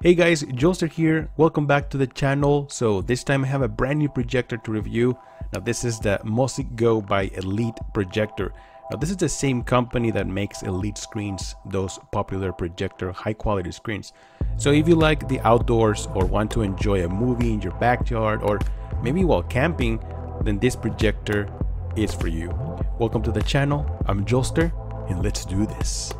Hey guys, Joelster here. Welcome back to the channel. So this time I have a brand new projector to review. Now this is the Mosic Go by Elite projector. Now this is the same company that makes Elite screens, those popular projector high quality screens. So if you like the outdoors or want to enjoy a movie in your backyard or maybe while camping, then this projector is for you. Welcome to the channel. I'm Joelster and let's do this.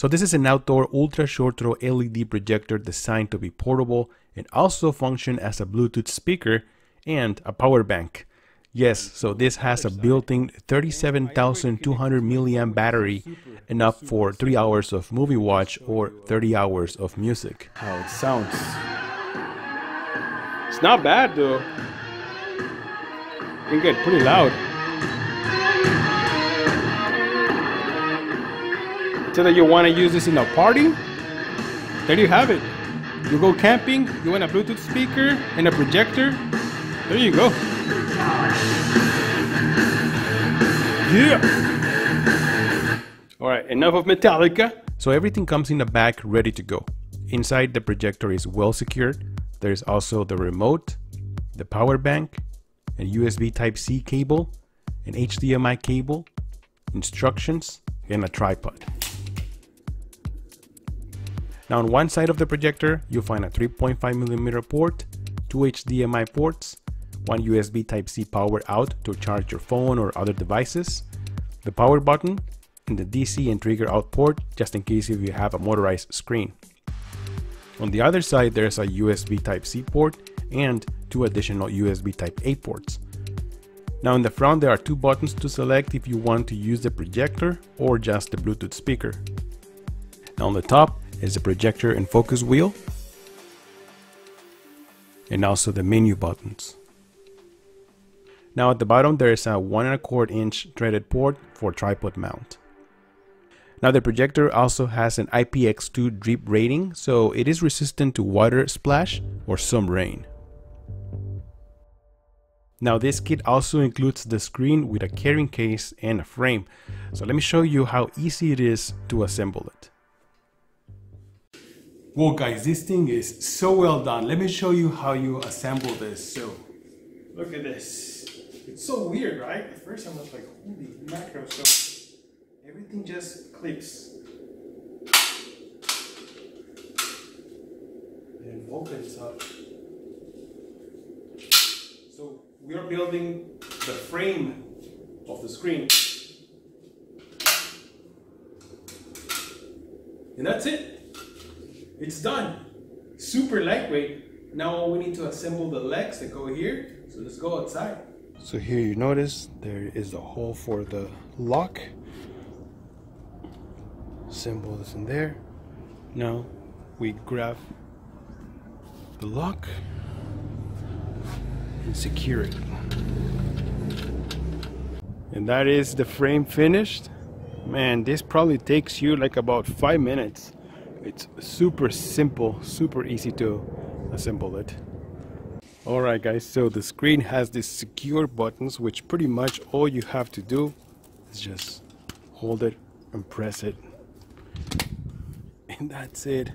So this is an outdoor ultra short throw LED projector designed to be portable and also function as a Bluetooth speaker and a power bank. Yes, so this has a built-in 37,200 milliamp battery, enough for 3 hours of movie watch or 30 hours of music. How it sounds. It's not bad though. It can get pretty loud. So that you want to use this in a party, there you have it. You go camping, you want a Bluetooth speaker and a projector, there you go. Yeah! Alright, enough of Metallica. So everything comes in a bag ready to go. Inside the projector is well secured. There's also the remote, the power bank, a USB Type-C cable, an HDMI cable, instructions, and a tripod. Now on one side of the projector, you'll find a 3.5mm port, two HDMI ports, one USB Type-C power out to charge your phone or other devices, the power button, and the DC and trigger out port just in case if you have a motorized screen. On the other side, there's a USB Type-C port and two additional USB Type-A ports. Now in the front there are two buttons to select if you want to use the projector or just the Bluetooth speaker. Now on the top is the projector and focus wheel and also the menu buttons. Now at the bottom there is a one and a quarter inch threaded port for tripod mount. Now the projector also has an IPX2 drip rating so it is resistant to water splash or some rain. Now this kit also includes the screen with a carrying case and a frame. So let me show you how easy it is to assemble it. Well guys, this thing is so well done. Let me show you how you assemble this. So, look at this. It's so weird, right? At first I was like, holy macro. So, everything just clips. And opens up. So, we are building the frame of the screen. And that's it. It's done. Super lightweight. Now we need to assemble the legs that go here. So let's go outside. So here you notice there is a hole for the lock. Assemble this in there. Now we grab the lock and secure it. And that is the frame finished. Man, this probably takes you like about five minutes it's super simple super easy to assemble it. Alright guys so the screen has these secure buttons which pretty much all you have to do is just hold it and press it. And that's it.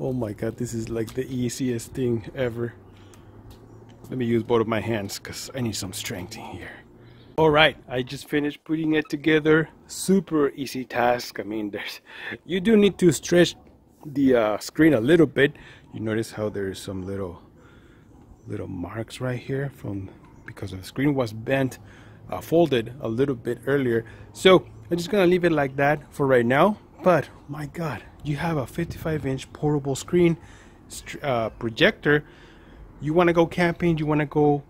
Oh my god this is like the easiest thing ever. Let me use both of my hands because I need some strength in here all right i just finished putting it together. Super easy task. I mean there's you do need to stretch the uh, screen a little bit. You notice how there's some little little marks right here from because the screen was bent uh, folded a little bit earlier. So i'm just gonna leave it like that for right now. But my god you have a 55 inch portable screen uh, projector. You want to go camping you want to go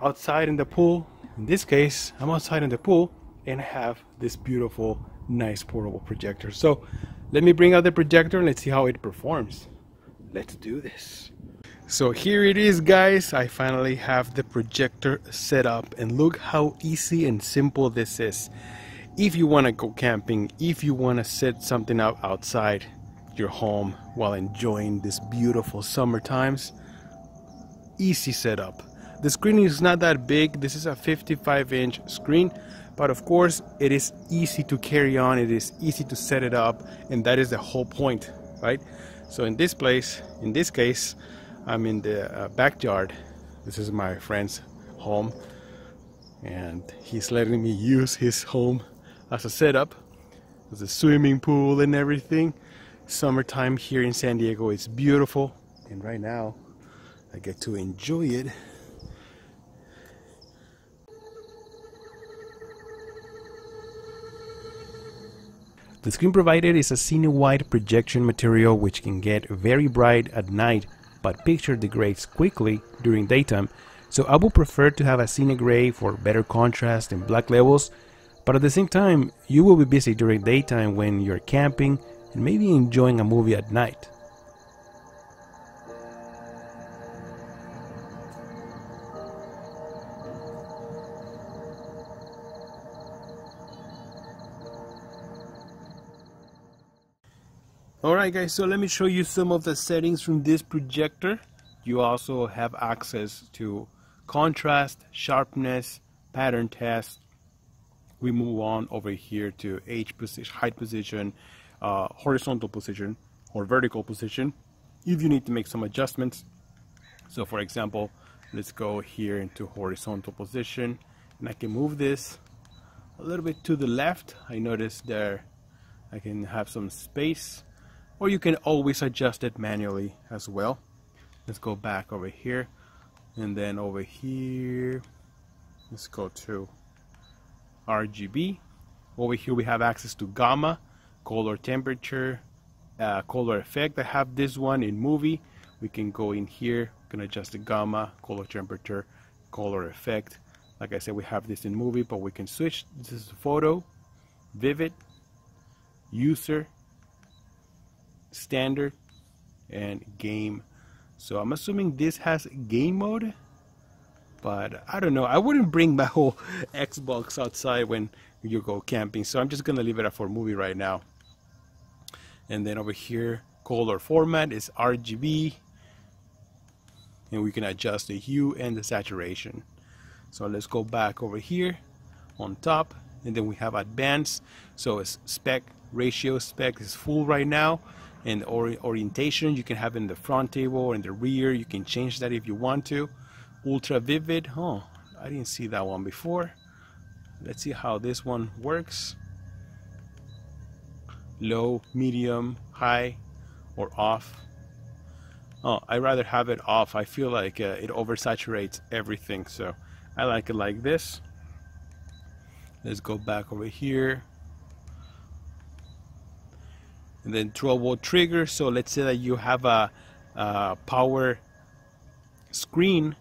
outside in the pool in this case, I'm outside in the pool and I have this beautiful, nice portable projector. So let me bring out the projector and let's see how it performs. Let's do this. So here it is guys, I finally have the projector set up and look how easy and simple this is. If you want to go camping, if you want to set something up outside your home while enjoying this beautiful summer times, easy setup. The screen is not that big. This is a 55 inch screen, but of course it is easy to carry on. It is easy to set it up and that is the whole point right? So in this place in this case I'm in the uh, backyard. This is my friend's home and he's letting me use his home as a setup there's a swimming pool and everything. Summertime here in San Diego it's beautiful and right now I get to enjoy it The screen provided is a CineWhite projection material which can get very bright at night but picture degrades quickly during daytime so I would prefer to have a cine gray for better contrast and black levels but at the same time you will be busy during daytime when you're camping and maybe enjoying a movie at night. Alright guys, so let me show you some of the settings from this projector. You also have access to contrast, sharpness, pattern test. We move on over here to position, height position, uh, horizontal position, or vertical position. If you need to make some adjustments. So for example, let's go here into horizontal position and I can move this a little bit to the left. I notice there I can have some space or you can always adjust it manually as well. Let's go back over here and then over here let's go to RGB over here we have access to gamma color temperature uh, color effect. I have this one in movie. We can go in here can adjust the gamma color temperature color effect. Like I said we have this in movie but we can switch. This is photo. Vivid. User standard and game. So I'm assuming this has game mode but I don't know. I wouldn't bring my whole Xbox outside when you go camping so I'm just gonna leave it up for movie right now. And then over here color format is RGB and we can adjust the hue and the saturation. So let's go back over here on top and then we have advanced. So it's spec ratio spec is full right now and or orientation you can have in the front table or in the rear. You can change that if you want to. Ultra vivid oh I didn't see that one before. Let's see how this one works. Low medium high or off. Oh I rather have it off. I feel like uh, it oversaturates everything so I like it like this. Let's go back over here and then 12 volt trigger. So let's say that you have a, a power screen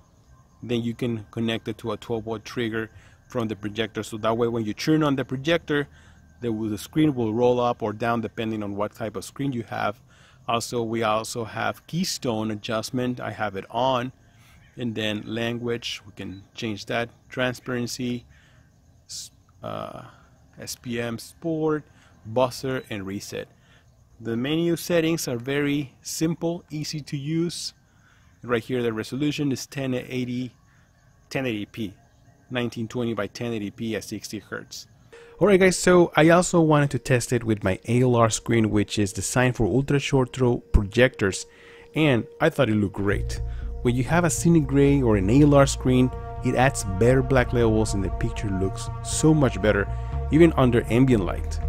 then you can connect it to a 12 volt trigger from the projector. So that way when you turn on the projector the, the screen will roll up or down depending on what type of screen you have. Also we also have keystone adjustment. I have it on. And then language we can change that. Transparency uh, SPM sport buzzer and reset the menu settings are very simple, easy to use. Right here the resolution is 1080 1080p 1920 by 1080p at 60 Hertz. Alright guys, so I also wanted to test it with my ALR screen which is designed for ultra short throw projectors and I thought it looked great. When you have a Cine Gray or an ALR screen, it adds better black levels and the picture looks so much better even under ambient light.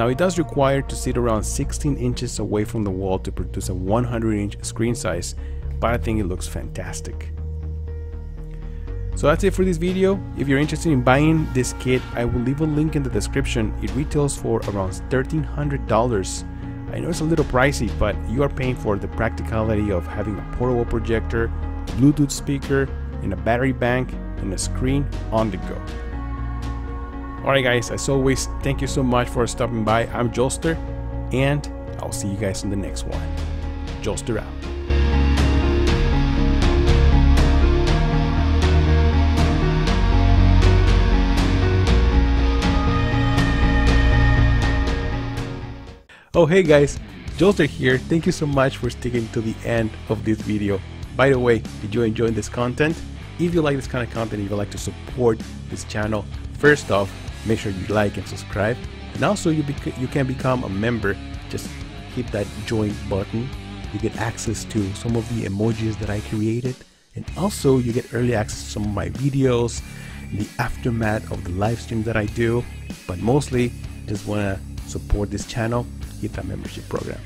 Now it does require to sit around 16 inches away from the wall to produce a 100 inch screen size, but I think it looks fantastic. So that's it for this video. If you're interested in buying this kit, I will leave a link in the description. It retails for around $1,300. I know it's a little pricey, but you are paying for the practicality of having a portable projector, Bluetooth speaker, and a battery bank, and a screen on the go. Alright guys, as always, thank you so much for stopping by. I'm Joelster, and I'll see you guys in the next one. Joelster out. Oh, hey guys, Joelster here. Thank you so much for sticking to the end of this video. By the way, did you enjoy this content? If you like this kind of content, if you like to support this channel, first off, make sure you like and subscribe. And also, you, you can become a member. Just hit that join button. You get access to some of the emojis that I created. And also, you get early access to some of my videos, the aftermath of the live stream that I do. But mostly, just want to support this channel, hit that membership program.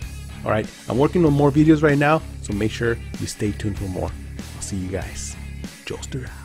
All right, I'm working on more videos right now, so make sure you stay tuned for more. I'll see you guys. Joelster out.